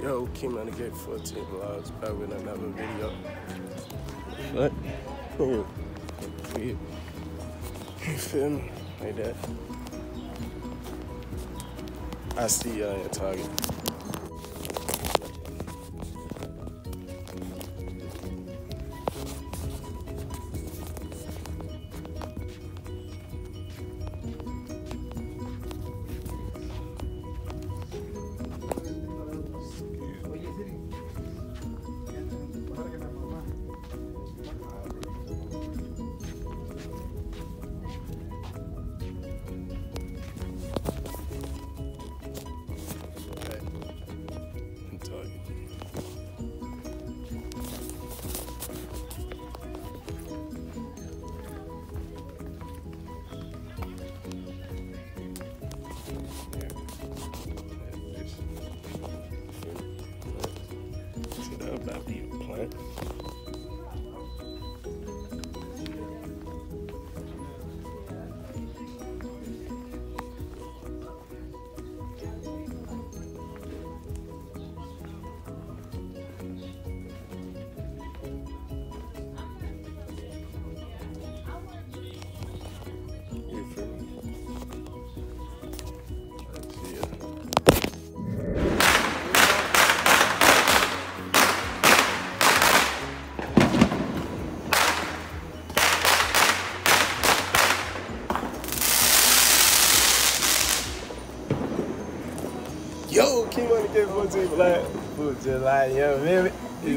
Yo, KingMoneyK14 Vlogs, back with another video. What? Cool. Weird. You feel me? Like that. I see y'all at Target.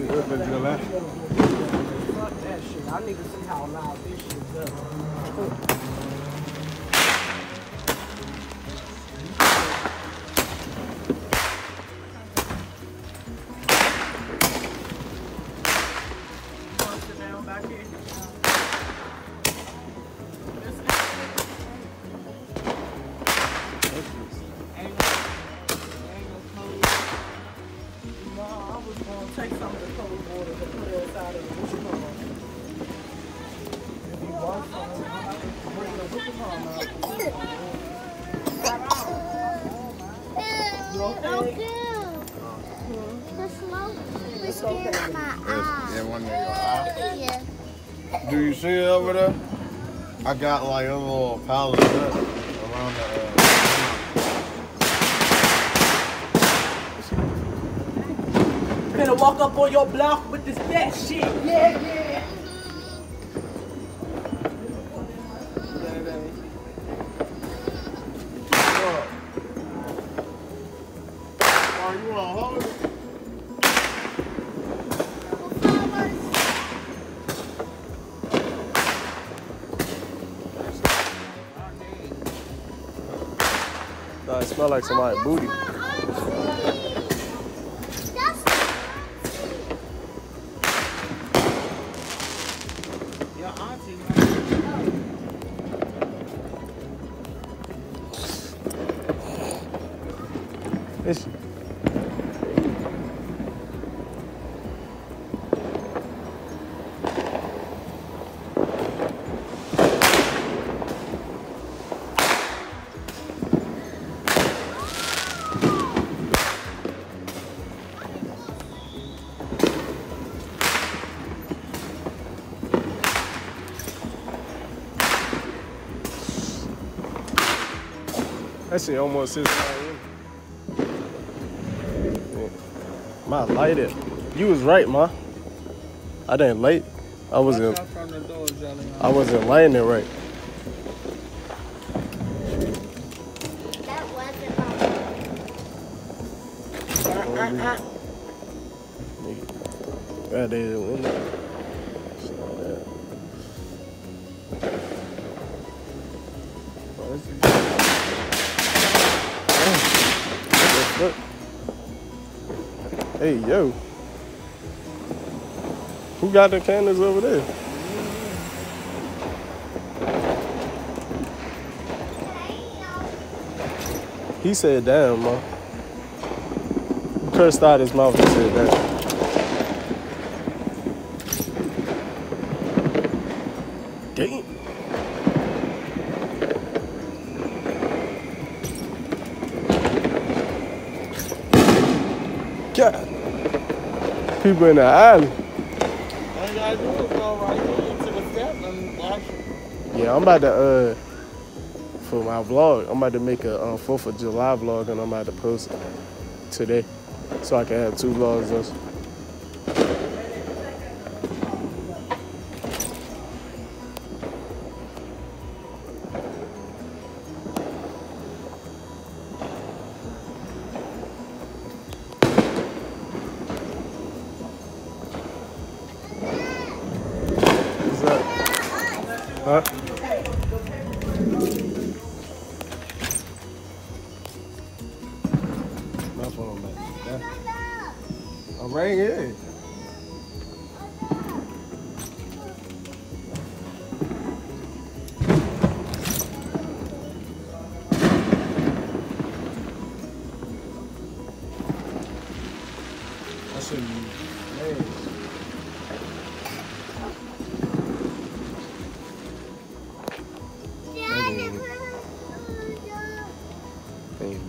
Up for July? Fuck that shit. I need to see how loud this shit does. You okay? The smoke was It's okay. in my eye. Yeah, one there. Yeah. Do you see it over there? I got like a little pallet of that around the. Uh, Better walk up on your block with this bad shit. Yeah, yeah. It smell like somebody's booty. Your That shit almost is yeah. My lighted. You was right, ma. I didn't light. I wasn't. from the door, I wasn't lighting it right. That wasn't my Right there, the window. Slow Hey, yo. Who got the candles over there? He said, damn, man. Cursed out his mouth and said, damn. Damn. God. People in the alley. Yeah, I'm about to uh for my vlog. I'm about to make a um, 4th of July vlog and I'm about to post today so I can have two vlogs. Huh?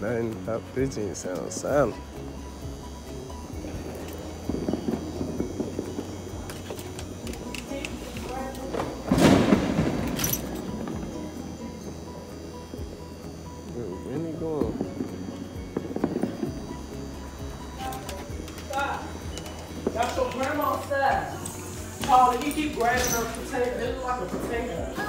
Ain't nothing. That pigeon sounds silent. Dude, When he going? Stop. That's your grandma's style. Paula, you keep grabbing her potato. It look like a potato.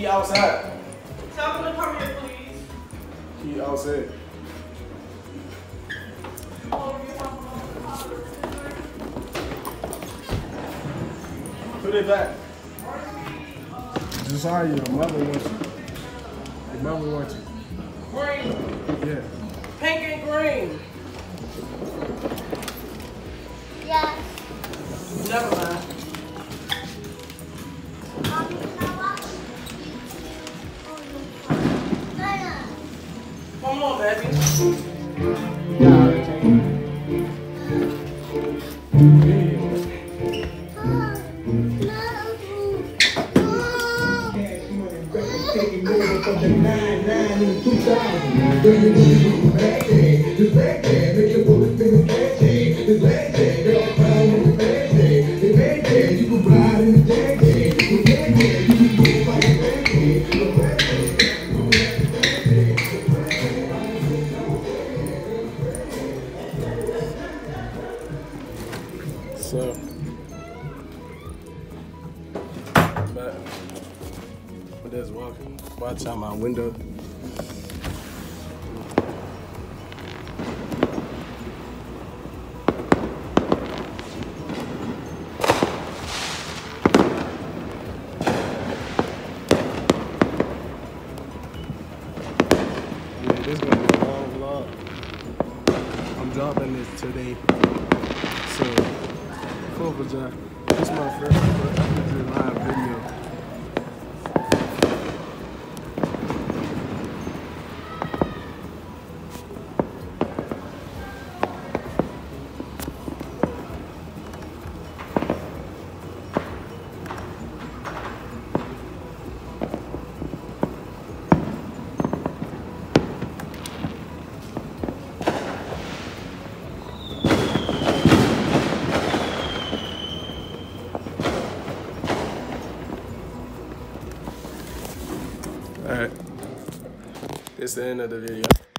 He outside. Tell them to come here, please. He outside. You want to Put it back. Josiah, your mother wants you. Your mother wants you. Green. Yeah. Pink and green. Yes. Never mind. Come on, baby. Yeah, King. Taking over from the 99 in 2000. So, but walking, watch out my window. I'm dropping this today. Of July. This is my first Fourth of video. The end of the video.